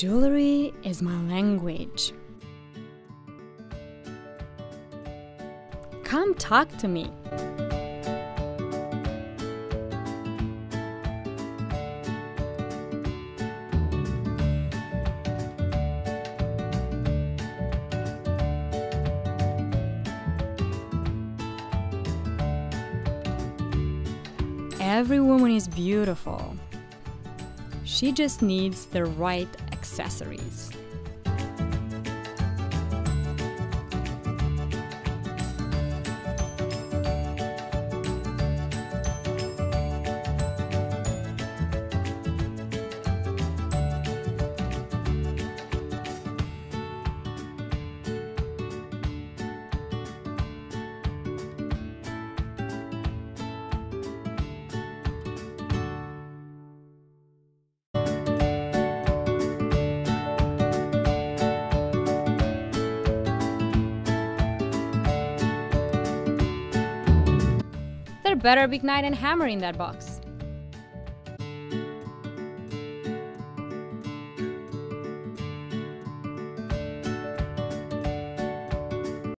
Jewelry is my language. Come talk to me. Every woman is beautiful. She just needs the right accessories. Better Big Knight and Hammer in that box.